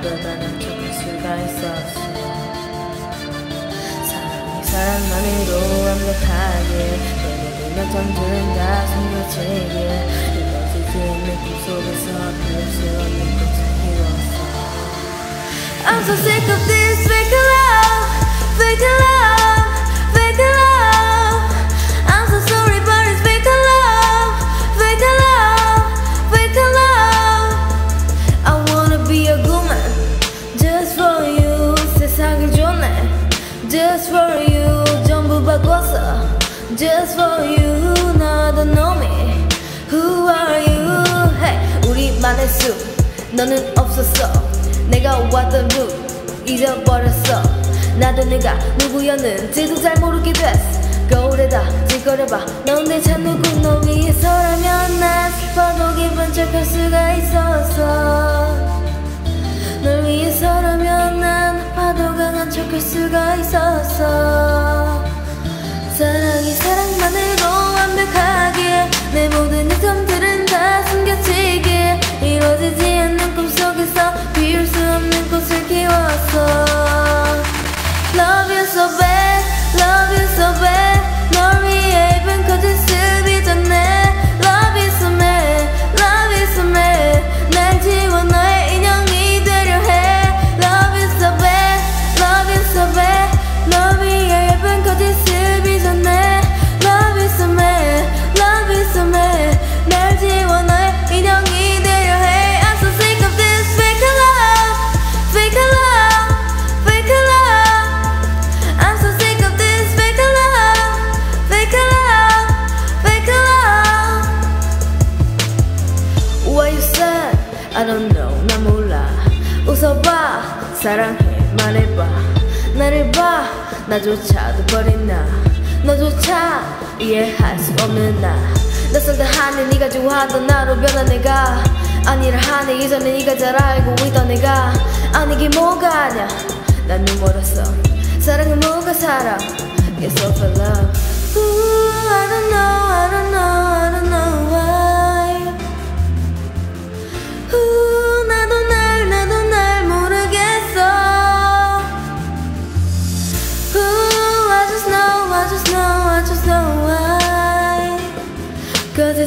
난 파도가 척할 수가 있었어. 사랑이 사랑만으로 완벽하게 내 모든 어점들은 다 숨겨지게 이루어지지 않는 꿈속에서 피울 수 없는 꽃을 키웠어. I'm so sick of this fake just for you. 전부 바꿨어, just for you. 나도 me, who are you? Hey, 우리만의 숲, 너는 없었어. 내가 왔던 루 잊어버렸어 나도 내가 누구였는지도 잘 모르게 됐어 거울에다 찌꺼려봐 넌내참 누구 너 위해서라면 난 I don't know, 나 몰라. 웃어봐, 사랑해, 말해봐. 나를 봐, 나조차도 버린 나. 너조차 이해할 수 없는 나. 낯설다 하니 네가 좋아하던 나로 변한 내가. 아니라 하니 이전에 네가 잘 알고 있던 내가. 아니긴 뭐가 아냐 난 눈 멀었어. 사랑은 뭐가 사랑? all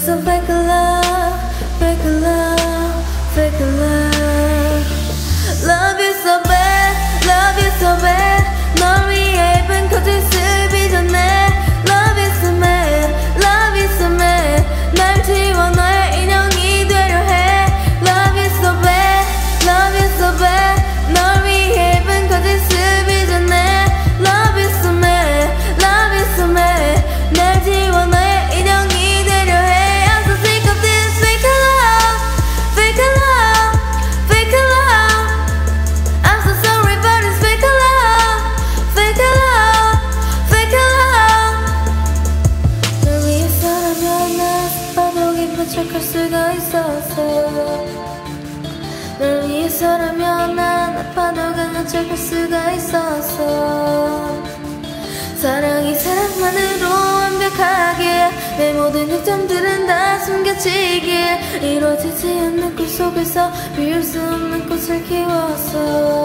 So a vagabond 척할 수가 있었어 널 위해서라면 난 아파도 강한 척할 수가 있었어 사랑이 사랑만으로 완벽하게 내 모든 흑점들은 다 숨겨지게 이루어지지 않는 꿈 속에서 피울 수 없는 꽃을 키웠어